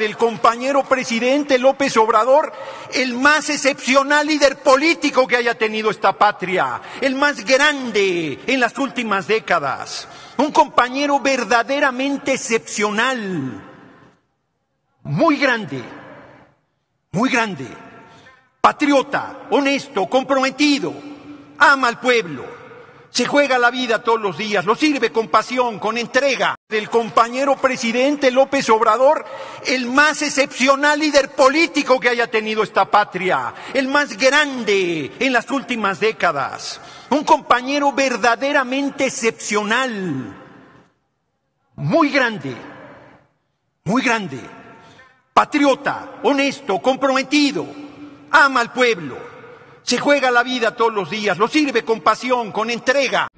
del compañero presidente López Obrador, el más excepcional líder político que haya tenido esta patria, el más grande en las últimas décadas, un compañero verdaderamente excepcional, muy grande, muy grande, patriota, honesto, comprometido, ama al pueblo se juega la vida todos los días, lo sirve con pasión, con entrega. Del compañero presidente López Obrador, el más excepcional líder político que haya tenido esta patria, el más grande en las últimas décadas, un compañero verdaderamente excepcional, muy grande, muy grande, patriota, honesto, comprometido, ama al pueblo se juega la vida todos los días, lo sirve con pasión, con entrega.